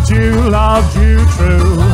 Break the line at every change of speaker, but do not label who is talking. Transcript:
Loved you, loved you true.